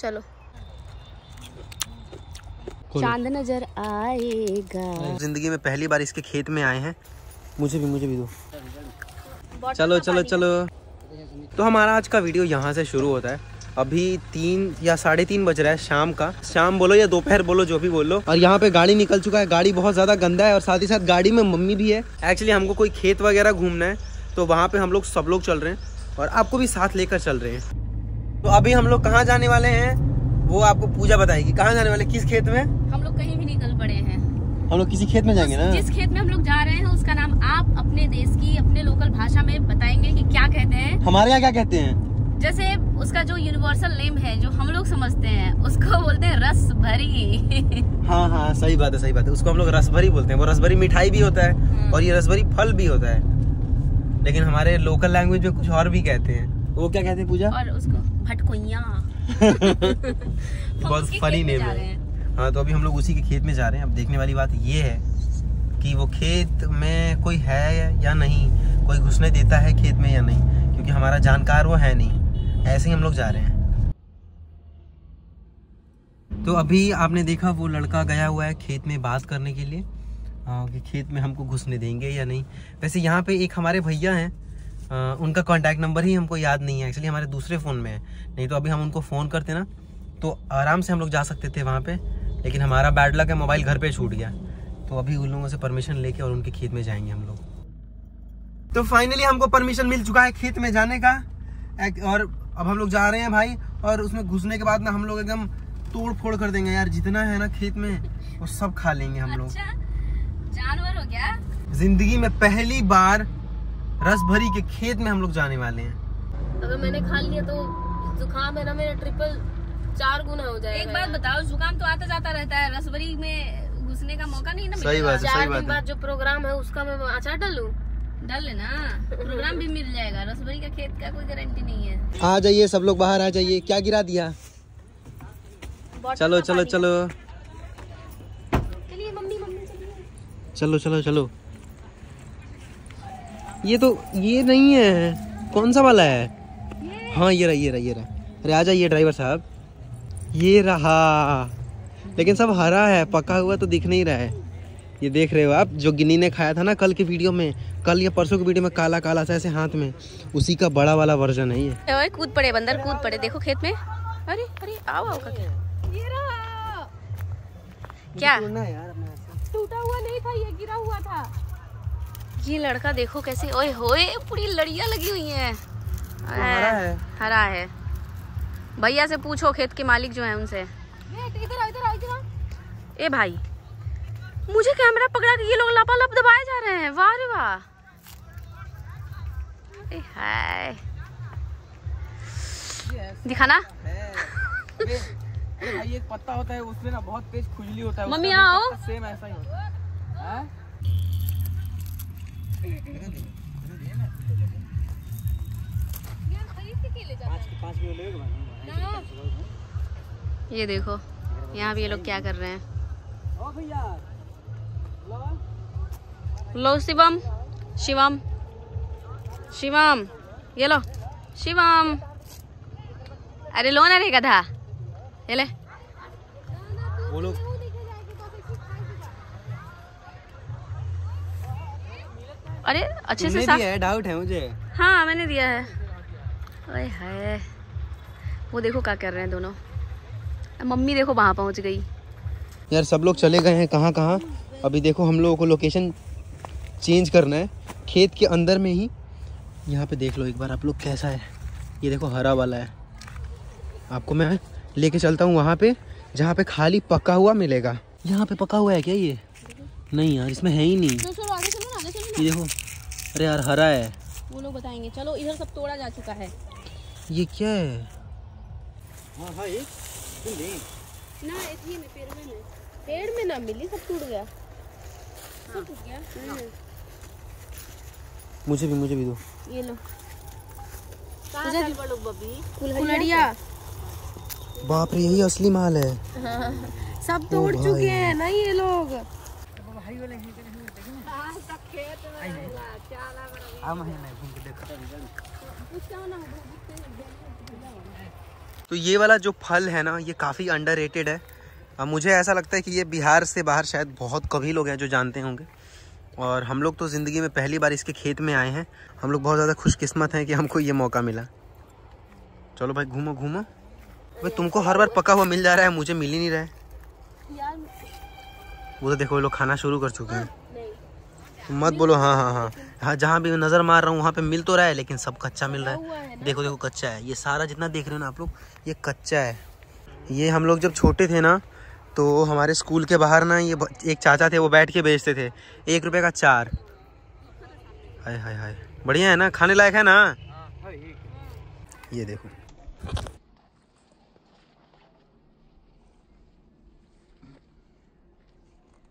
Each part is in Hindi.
चलो। चाँद नज़र आएगा। ज़िंदगी में पहली बार इसके खेत में आए हैं। मुझे भी मुझे भी दो। चलो चलो चलो। तो हमारा आज का वीडियो यहाँ से शुरू होता है। अभी तीन या साढ़े तीन बज रहा है शाम का। शाम बोलो या दोपहर बोलो जो भी बोलो। और यहाँ पे गाड़ी निकल चुका है। गाड़ी बहुत ज़्यादा गंदा है और साथ ही साथ गाड़ी में मम्मी भी है। एक्चुअली हमको कोई खेत वगैरह घूमना है तो वहाँ पे हम लोग सब लोग चल रहे हैं और आपको भी साथ लेकर चल रहे हैं। तो अभी हम लोग कहाँ जाने वाले हैं वो आपको पूजा बताएगी। कहाँ जाने वाले किस खेत में? हम लोग कहीं भी निकल पड़े हैं। हम लोग किसी खेत में जाएँगे ना? जिस खेत में हम लोग जा रहे हैं उसका नाम आप अपने देश की अपने लोकल भाषा में बताएँगे कि क्या कहते हैं। हमारे यहाँ क्या कहते हैं? जैसे उसका जो यूनिवर्सल नेम है जो हम लोग समझते हैं उसको बोलते हैं रस भरी हाँ हाँ सही बात है सही बात है। उसको हम लोग रस भरी बोलते हैं। वो रसभरी मिठाई भी होता है हम्म। और ये रस भरी फल भी होता है। लेकिन हमारे लोकल लैंग्वेज में कुछ और भी कहते हैं। वो क्या कहते हैं पूजा? और उसको भटकुइया। बहुत फनी नेम है। हाँ। तो अभी हम लोग उसी के खेत में जा रहे हैं। अब देखने वाली बात ये है कि वो खेत में कोई है या नहीं कोई घुसने देता है खेत में या नहीं क्योंकि हमारा जानकार वो है नहीं। ऐसे ही हम लोग जा रहे हैं। तो अभी आपने देखा वो लड़का गया हुआ है खेत में बात करने के लिए कि खेत में हमको घुसने देंगे या नहीं। वैसे यहाँ पे एक हमारे भैया हैं आ, उनका कांटेक्ट नंबर ही हमको याद नहीं है एक्चुअली हमारे दूसरे फ़ोन में है। नहीं तो अभी हम उनको फ़ोन करते ना तो आराम से हम लोग जा सकते थे वहाँ पे लेकिन हमारा बैड लक है मोबाइल घर पे छूट गया। तो अभी उन लोगों से परमिशन लेके और उनके खेत में जाएँगे हम लोग। तो फाइनली हमको परमिशन मिल चुका है खेत में जाने का। और अब हम लोग जा रहे हैं भाई और उसमें घुसने के बाद ना हम लोग एकदम तोड़ फोड़ कर देंगे यार जितना है ना खेत में वो सब खा लेंगे हम लोग। अच्छा जानवर हो गया। ज़िंदगी में पहली बार रस भरी के खेत में हम लोग जाने वाले हैं। अगर मैंने खा लिया तो जुकाम है ना मेरा ट्रिपल चार गुना हो जाएगा। एक बात बताओ जुकाम तो आता जाता रहता है रसभरी में घुसने का मौका नहीं ना सही बात है चार दिन बाद जो प्रोग्राम है उसका मैं अचार डालू? डर लेना प्रोग्राम भी मिल जाएगा रसभरी का खेत का कोई गारंटी नहीं है। आ जाइए सब लोग बाहर आ जाइए क्या गिरा दिया? चलो चलो चलो। चलिए मम्मी मम्मी चलिए। चलो चलो चलो। ये तो ये नहीं है। कौन सा वाला है? हाँ ये रहा ये रहा ये रहा। अरे आ जाइए ड्राइवर साहब। ये रहा। लेकिन सब हरा है पका हुआ तो दिख नहीं रहा है। ये देख रहे हो आप जो गिनी ने खाया था ना कल की वीडियो में कल या परसों की वीडियो में काला काला सा ऐसे हाथ में उसी का बड़ा वाला वर्जन है ये। कूद पड़े बंदर कूद पड़े देखो खेत में। अरे अरे आओ आओ का ये रहा। क्या? टूटा हुआ नहीं था ये गिरा हुआ था। ये लड़का देखो कैसे ओए होए पूरी लड़ियाँ लगी हुई हैं। हरा है। हरा है। भैया से पूछो खेत के मालिक जो है उनसे। इधर इधर इधर ए भाई मुझे कैमरा पकड़ा के ये लोग लपालप दबाए जा रहे हैं। वाह रे वाह। हाय। दिखाना। भाई एक पत्ता होता है उसमें ना बहुत तेज खुजली होता है मम्मी आओ। सेम ऐसा ही होता है? ये देखो, यहाँ भी ये लोग क्या कर रहे हैं। लो शिवम शिवम शिवम, ये लो, शिवम। अरे लो ना रे गधा, ये ले। वो लोग अरे अच्छे से साफ़ दिया है डाउट है मुझे। हाँ मैंने दिया है। ओए हाय। वो देखो क्या कर रहे हैं दोनों। मम्मी देखो वहाँ पहुँच गई। यार सब लोग चले गए हैं कहाँ कहाँ? अभी देखो हम लोगों को लोकेशन चेंज करना है। खेत के अंदर में ही। यहाँ पे देख लो एक बार आप लोग कैसा है। ये देखो हरा वाला है। आपको मैं लेके चलता हूँ वहाँ पे जहाँ पे खाली पका हुआ मिलेगा। यहाँ पे पका हुआ है क्या ये? नहीं यार इसमें है ही नहीं। चलो आगे चलो आगे चलो ये देखो अरे यार हरा है। वो लोग बताएँगे। चलो इधर सब तोड़ा जा चुका है। ये क्या है? हाँ हाँ एक ना इतनी में पेड़ में नहीं। पेड़ में ना मिली सब टूट गया। सब टूट गया? हम्म। मुझे भी मुझे भी दो। ये लो। कहाँ चल पड़ो बबी कुल्हड़िया। बाप रे यही असली माल है। हाँ। सब तोड़ चुके हैं ना ये लोग। तो ये वाला जो फल है ना, ये काफ़ी अंडर है। अब मुझे ऐसा लगता है कि ये बिहार से बाहर शायद बहुत कभी लोग हैं जो जानते होंगे। और हम लोग तो ज़िंदगी में पहली बार इसके खेत में आए हैं। हम लोग बहुत ज़्यादा खुशकिस्मत हैं कि हमको ये मौका मिला। चलो भाई, घूमो घूमो। भाई तुमको हर बार पका हुआ मिल जा रहा है, मुझे मिल ही नहीं रहा है। वो तो देखो, ये लोग खाना शुरू कर चुके हैं। मत बोलो हाँ हाँ हाँ। हाँ जहाँ भी नज़र मार रहा हूँ वहाँ पे मिल तो रहा है लेकिन सब कच्चा मिल रहा है। देखो देखो कच्चा है। ये सारा जितना देख रहे हो ना आप लोग ये कच्चा है। ये हम लोग जब छोटे थे ना तो हमारे स्कूल के बाहर ना ये एक चाचा थे वो बैठ के बेचते थे। एक रुपए का चार। हाय हाय हाय। बढ़िया है ना? खाने लायक है ना? ये देखो।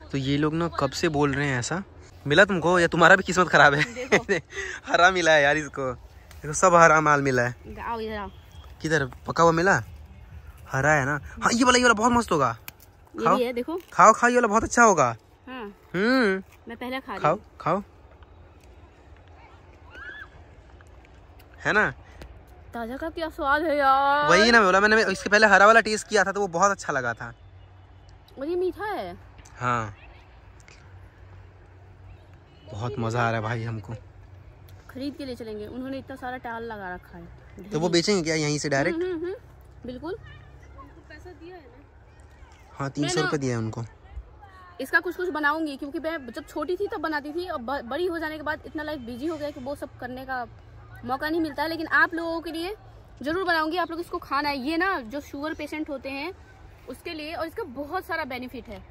तो ये लोग ना कब से बोल रहे हैं ऐसा? मिला तुमको? या तुम्हारा भी किस्मत खराब है? हरा मिला है यार इसको। देखो सब हरा माल मिला है। किधर? पका हुआ मिला? हरा है ना? हाँ ये वाला ये वाला बहुत मस्त होगा। खाओ। है देखो। खाओ खाओ ये वाला बहुत अच्छा होगा। हाँ। हम्म। मैं पहले खा खाओ खाओ। है ना? ताज़ा का क्या स्वाद है यार। वही ना बोला मैंने इसके पहले हरा वाला टेस्ट किया था तो वो बहुत अच्छा लगा था। और ये मीठा है। हाँ। बहुत मज़ा आ रहा है भाई हमको। खरीद के ले चलेंगे। उन्होंने इतना सारा टाल लगा रखा है। तो वो बेचेंगे क्या यहीं से डायरेक्ट हम्म, हम्म, हम्म, बिल्कुल। पैसा दिया है ना हाँ तीन सौ रुपये दिया है उनको। इसका कुछ कुछ बनाऊँगी क्योंकि मैं जब छोटी थी तब बनाती थी और बड़ी हो जाने के बाद इतना लाइफ बिज़ी हो गया कि वो सब करने का मौका नहीं मिलता है। लेकिन आप लोगों के लिए ज़रूर बनाऊँगी। आप लोग इसको खाना है ये ना जो शुगर पेशेंट होते हैं उसके लिए और इसका बहुत सारा बेनिफिट है।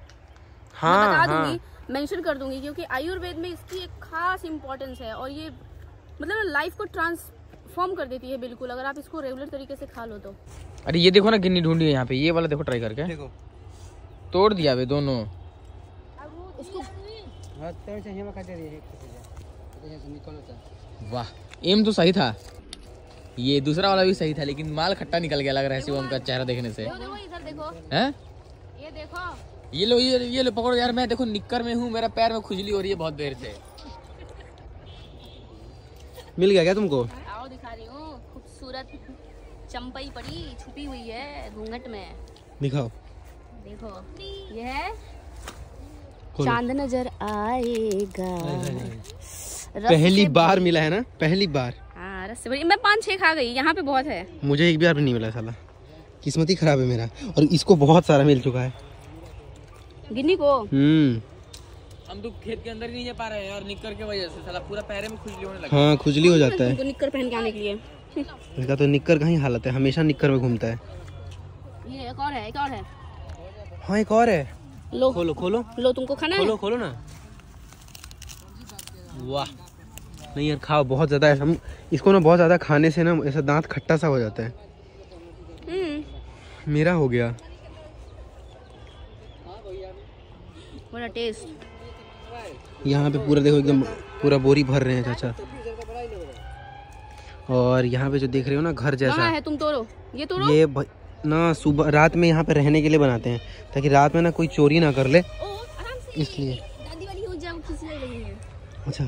मैं हाँ बता हाँ। दूँगी मेंशन कर दूँगी क्योंकि आयुर्वेद में इसकी एक खास इम्पोर्टेंस है और ये मतलब लाइफ को ट्रांसफॉर्म कर देती है बिल्कुल अगर आप इसको रेगुलर तरीके से खा लो तो। अरे ये देखो ना गिन्नी ढूंढी है यहाँ पे ये वाला देखो ट्राई करके। देखो। तोड़ दिया वे दोनों। वाह एम तो सही था। ये दूसरा वाला भी सही था लेकिन माल खट्टा निकल गया लग रहा है शिवम का चेहरा देखने से। देखो इधर देखो। हैं? ये देखो। ये लो ये ये लो पकड़ो यार मैं देखो निक्कर में हूँ मेरा पैर में खुजली हो रही है बहुत देर से। मिल गया क्या तुमको? आओ दिखा रही हूँ। खूबसूरत चंपई पड़ी छुपी हुई है घूंघट में। दिखाओ। देखो ये है। चाँद नज़र आएगा। पहली बार मिला है ना? पहली बार। हाँ रस मैं पाँच छह खा गई यहाँ पे बहुत है। मुझे एक बार भी नहीं मिला साला। किस्मत ही खराब है मेरा। और इसको बहुत सारा मिल चुका है। गिन्नी को? हम्म। हम तो खेत के अंदर ही नहीं जा पा रहे हैं और निक्कर की वजह से साला पूरा पैर में खुजली होने लगा। हाँ खुजली हो जाता है। तुमको निक्कर पहन के आने के लिए। इसका तो निक्कर का ही हालत है हमेशा निक्कर में घूमता है। ये एक और है एक और है। हाँ एक और है। लो। खोलो खोलो। लो तुमको खाना है? खोलो खोलो ना। वाह। नहीं यार खाओ बहुत ज़्यादा है हम इसको ना बहुत ज़्यादा खाने से ना ऐसा दांत खट्टा सा हो जाता है। हम्म। मेरा हो गया। बड़ा टेस्ट यहाँ पे पूरा देखो एकदम पूरा बोरी भर रहे हैं चाचा। और यहाँ पे जो देख रहे हो ना घर जैसा। है तुम तोड़ो ये तोड़ो ये भ- ना सुबह रात में यहाँ पे रहने के लिए बनाते हैं ताकि रात में ना कोई चोरी ना कर ले। इसलिए। अच्छा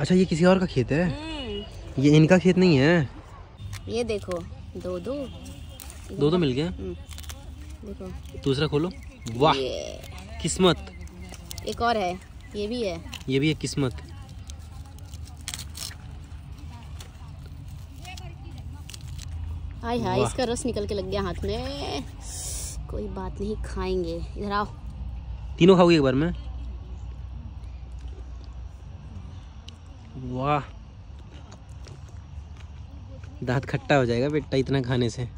अच्छा ये किसी और का खेत है? हम्म, ये इनका खेत नहीं है? ये देखो दो दो। दो दो मिल गया हम्म, देखो। दूसरा खोलो। वाह किस्मत। एक और है ये भी है। ये भी है किस्मत। हाय हाय इसका रस निकल के लग गया हाथ में। कोई बात नहीं खाएँगे। इधर आओ। तीनों खाओगे एक बार में? वाह। दांत खट्टा हो जाएगा बेटा इतना खाने से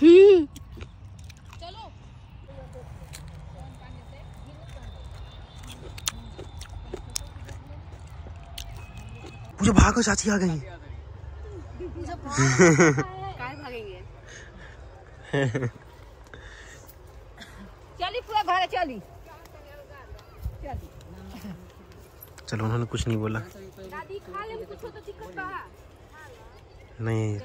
हम्म, मुझे भागो चाची आ गई। चली पूरा घर चली। चलो उन्होंने कुछ नहीं बोला। तो नहीं।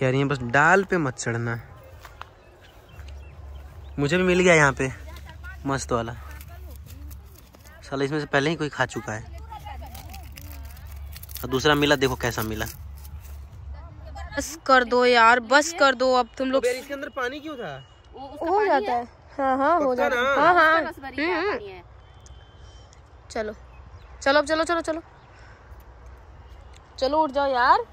कह रही है बस डाल पे मत चढ़ना। मुझे भी मिल गया यहाँ पे। मस्त वाला। साला इसमें से पहले ही कोई खा चुका है। और दूसरा मिला देखो कैसा मिला। बस कर दो यार बस कर दो अब तुम लोग इसके अंदर पानी क्यों था? वो हो जाता है। हाँ हाँ हो जाता है। हाँ हाँ। रसभरी का पानी है। चलो। चलो अब चलो चलो चलो। चलो उठ जाओ यार।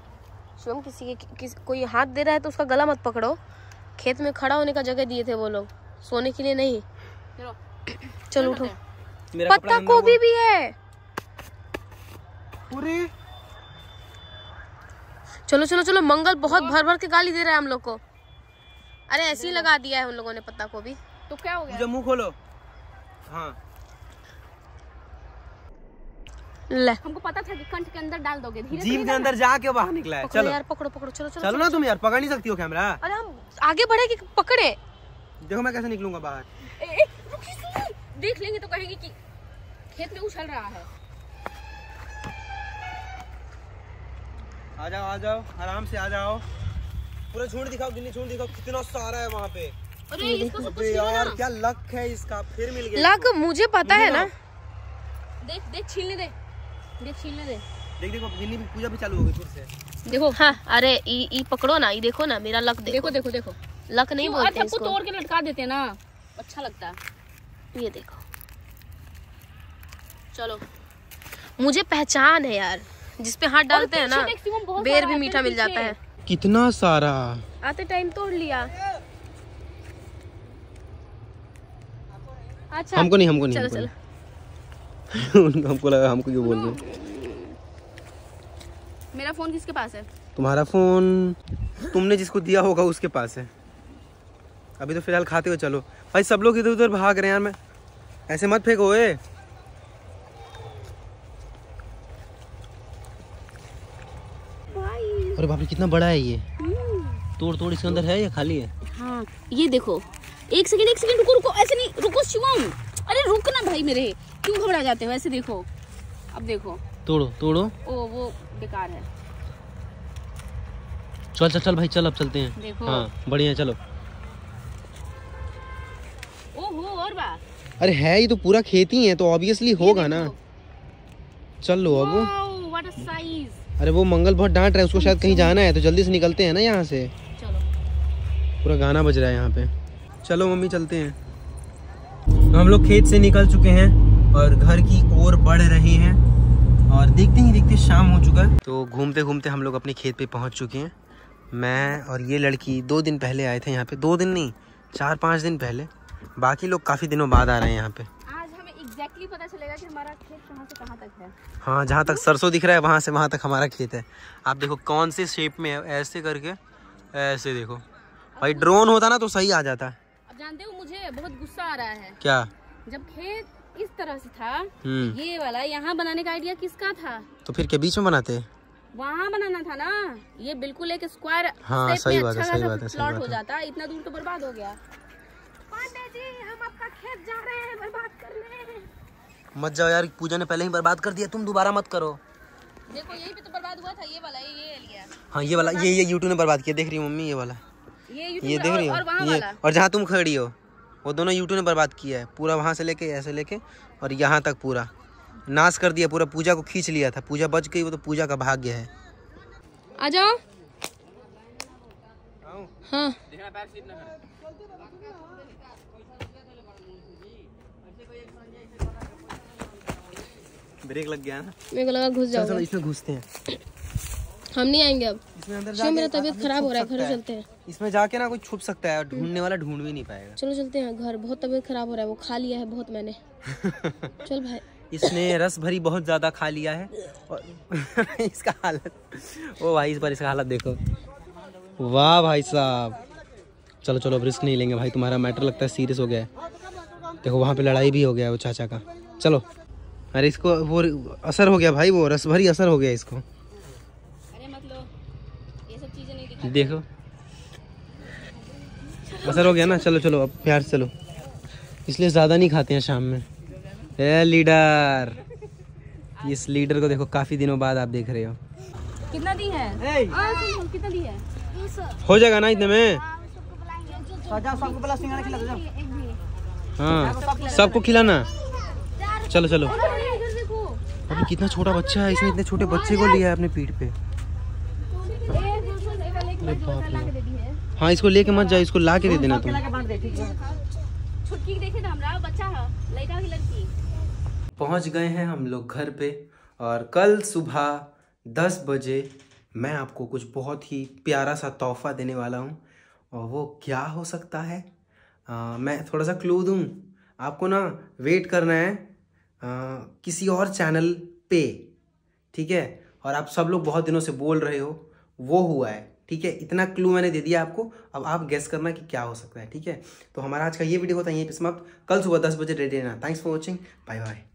शिवम किसी के किस, कोई हाथ दे रहा है तो उसका गला मत पकड़ो। खेत में खड़ा होने का जगह दिए थे वो लोग। सोने के लिए नहीं। चलो। चलो उठो। पत्ता गोभी भी है। अरे चलो चलो चलो मंगल बहुत भर भर के गाली दे रहा है हम लोग को। अरे ऐसे ही लगा दिया है उन लोगों ने पत्ता को भी तो क्या हो गया? मुँह खोलो। हाँ। ले। हमको पता था कि कंठ के अंदर डाल दोगे। धीरे जीप के अंदर जाके बाहर निकला है। चलो। यार पकड़ो पकड़ो। चलो चलो चलो ना तुम यार पकड़ नहीं सकती हो कैमरा। अरे हम आगे बढ़े कि पकड़े? देखो मैं कैसे निकलूँगा बाहर। ए, ए, देख लेंगे तो कहेंगे कि खेत में उछल रहा है। आ जाओ आ जाओ आराम से आ जाओ। पूरा झुंड दिखाओ गिन्नी झुंड दिखाओ कितना सारा है वहाँ पे। अरे इसको सब अबे यार क्या लक है इसका फिर मिल गया। लग मुझे पता है ना। देख देख छीलने दे। देख छीलने दे। देख देखो गिन्नी पूजा भी चालू हो गई फिर से। देखो। हाँ अरे ई ई पकड़ो ना ये देखो ना मेरा लक देखो देखो। देखो देखो। लक नहीं? बोलते अरे इसको। तोड़ के लटका देते हैं ना। अच्छा लगता है। ये देखो। चलो। मुझे पहचान है यार जिस पे हाथ डालते हैं ना बेर भी मीठा मिल जाता है। कितना सारा? आते टाइम तोड़ लिया। अच्छा। हमको नहीं हमको नहीं चलो चलो। उनको- हमको लगा हमको क्यों बोल रहे मेरा फ़ोन किसके पास है? तुम्हारा फ़ोन तुमने जिसको दिया होगा उसके पास है। अभी तो फ़िलहाल खाते हो चलो। भाई सब लोग इधर उधर भाग रहे हैं यार मैं। ऐसे मत फेंको ए अरे बाप रे कितना बड़ा है ये। तोड़ तोड़ इसके अंदर है या खाली है? हाँ ये देखो। एक सेकंड एक सेकंड रुको रुको ऐसे नहीं रुको शिवम अरे रुक ना भाई मेरे। क्यों घबरा जाते हो? ऐसे देखो। अब देखो। तोड़ो तोड़ो। ओ वो बेकार है। चल चल चल भाई चल अब चलते हैं। देखो। हाँ बढ़िया चलो। अरे है ये तो पूरा खेती है तो ऑब्वियसली होगा ना। चल लो अब। अरे वो मंगल बहुत डांट रहा है उसको शायद कहीं जाना है तो जल्दी से निकलते हैं ना यहाँ से। पूरा गाना बज रहा है यहाँ पे। चलो मम्मी चलते हैं। तो हम लोग खेत से निकल चुके हैं और घर की ओर बढ़ रहे हैं और देखते ही देखते शाम हो चुका है। तो घूमते घूमते हम लोग अपने खेत पे पहुँच चुके हैं। मैं और ये लड़की दो दिन पहले आए थे यहाँ पे। दो दिन नहीं चार पाँच दिन पहले। बाकी लोग काफ़ी दिनों बाद आ रहे हैं यहाँ पे। आज हमें एग्जैक्टली पता चलेगा कि हमारा खेत कहाँ से कहाँ तक है। हाँ जहाँ तक सरसों दिख रहा है वहाँ से वहाँ तक हमारा खेत है। आप देखो कौन से शेप में है ऐसे करके ऐसे देखो। भाई ड्रोन होता ना तो सही आ जाता। अब जानते हो मुझे बहुत गुस्सा आ रहा है। क्या? जब खेत इस तरह से था हम्म। ये वाला यहाँ बनाने का आइडिया किसका था? तो फिर क्या बीच में बनाते वहाँ बनाना था ना। ये बिल्कुल एक स्क्वायर हाँ, सही बात है, सही बात है, प्लॉट हो। जाता इतना दूर तो बर्बाद हो गया। जी हम आपका खेत जा रहे हैं बर्बाद करने मत जाओ यार पूजा ने पहले ही बर्बाद कर दिया तुम दोबारा मत करो। देखो यही पे तो बर्बाद हुआ था ये वाला ये ये लिया। हाँ ये वाला ये ये यूट्यूब ने बर्बाद किया देख रही हो मम्मी ये वाला। ये ये देख और, रही हो और वहाँ ये और जहाँ तुम खड़ी हो वो दोनों यूट्यूब ने बर्बाद किया है पूरा वहाँ से लेके ऐसे लेके और यहाँ तक पूरा। नाश कर दिया पूरा पूजा को खींच लिया था पूजा बच गई वो तो पूजा का भाग्य है। आ जाओ। हाँ। ब्रेक लग गया ना? मेरे को लगा घुस चलो इसमें घुसते हैं। हम नहीं आएँगे अब। इसमें अंदर मेरा तबीयत खराब हो रहा है? घर चलते हैं। इसमें जाके ना कोई छुप सकता है और ढूँढने वाला ढूंढ भी नहीं पाएगा। चलो चलते हैं घर। बहुत तबीयत खराब हो रहा है। वो खा लिया है बहुत मैंने। चल भाई। इसने रस भरी बहुत ज़्यादा खा लिया है और इसका हालत ओ भाई इस बार इसका हालत देखो। वाह भाई साहब। चलो चलो अब रिस्क नहीं लेंगे भाई। तुम्हारा मैटर लगता है सीरियस हो गया है। देखो वहाँ पे लड़ाई भी हो गया है वो चाचा का। चलो। अरे इसको वो असर हो गया भाई वो रस भरी असर हो गया इसको। अरे मत लो ये सब चीज़ें नहीं देखो। असर हो गया ना चलो चलो अब प्यार से चलो। इसलिए ज़्यादा नहीं खाते हैं शाम में। A leader. इस लीडर को देखो काफ़ी दिनों बाद आप देख रहे हो। कितना दी है? कितना दी है? हो जाएगा ना इतने में? हाँ। सबको खिलाना। चलो चलो। अभी कितना छोटा बच्चा है इसने इतने छोटे बच्चे को लिया है अपने पीठ पे। है इसको लेके मत जाओ इसको ला के दे देना तुम। पहुँच गए हैं हम लोग घर पे और कल सुबह दस बजे मैं आपको कुछ बहुत ही प्यारा सा तोहफा देने वाला हूँ। और वो क्या हो सकता है? आ, मैं थोड़ा सा क्लू दूँ? आपको ना वेट करना है। आ, किसी और चैनल पे, ठीक है? और आप सब लोग बहुत दिनों से बोल रहे हो, वो हुआ है, ठीक है? इतना क्लू मैंने दे दिया आपको, अब आप गेस करना कि क्या हो सकता है, ठीक है? तो हमारा आज का ये वीडियो होता है यहीं पर समाप्त। कल सुबह दस बजे रेडी रहना। Thanks for watching bye bye